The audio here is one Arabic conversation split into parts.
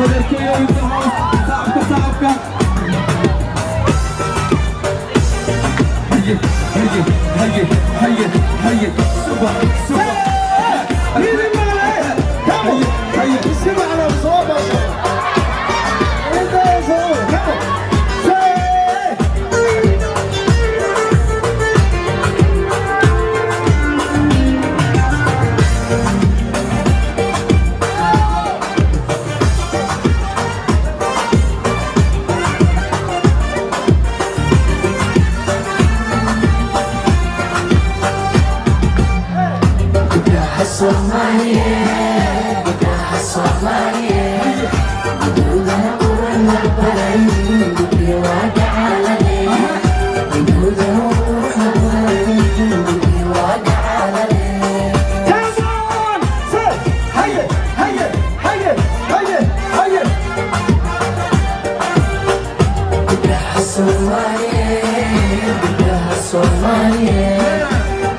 Poderkuję im come on الصومالية قداح الصومالية عدودنا قرنا البلد قبل واقع على ليه عدودنا قرنا البلد قبل واقع على ليه تاسون سر هيا هيا هيا هيا هيا قداح الصومالية قداح الصومالية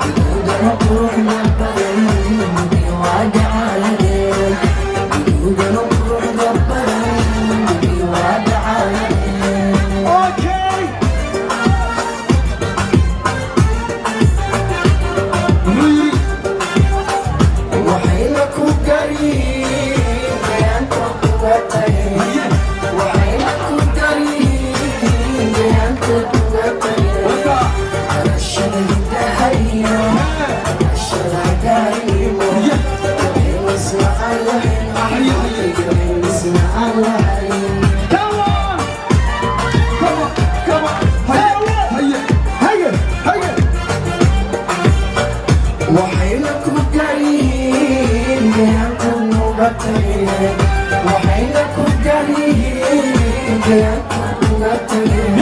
عدودنا قرنا البلد وحيلك وجهي جاتك وجاتك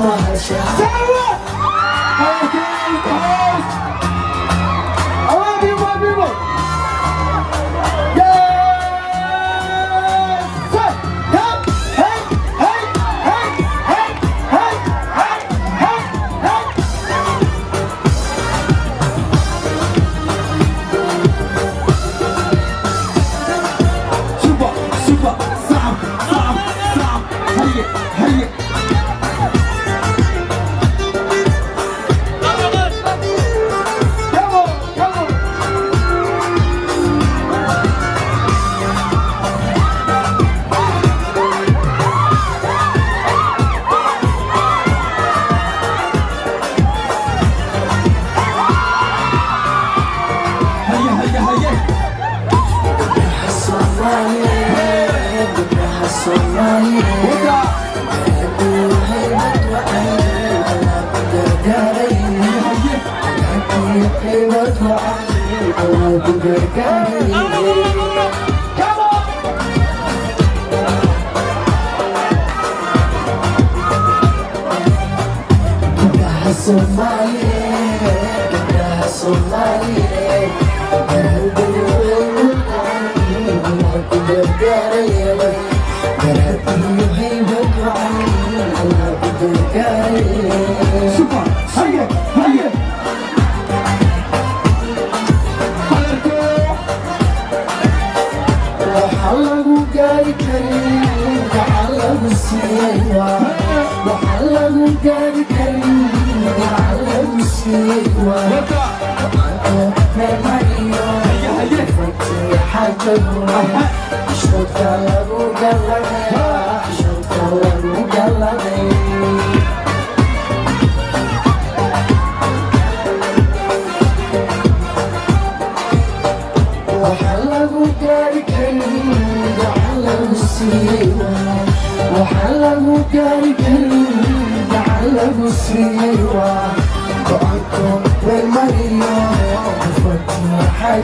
Mama, Sarah. الصغير هيبت وعيب أنا بقدر عليني هيبت وعيب أنا السيوة وحلم الجرجل وعلم السيوة حتبرة شوكة مجلدة شوكة مجلدة على السيوة xajabuya xishoodka lagu galadaya xishoodka lagu galaday waxaa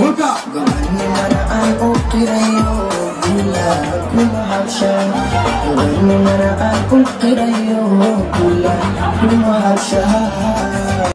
Look up! Seven, six. Kirayo, kula, kuma habsha.